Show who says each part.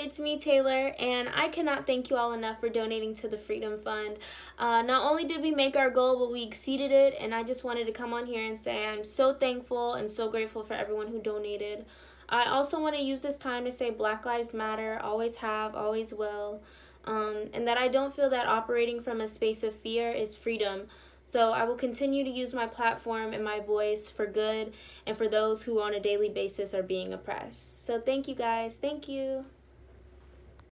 Speaker 1: everyone, it's me, Taylor, and I cannot thank you all enough for donating to the Freedom Fund. Uh, not only did we make our goal, but we exceeded it, and I just wanted to come on here and say I'm so thankful and so grateful for everyone who donated. I also want to use this time to say Black Lives Matter, always have, always will, um, and that I don't feel that operating from a space of fear is freedom. So I will continue to use my platform and my voice for good and for those who on a daily basis are being oppressed. So thank you guys. Thank you.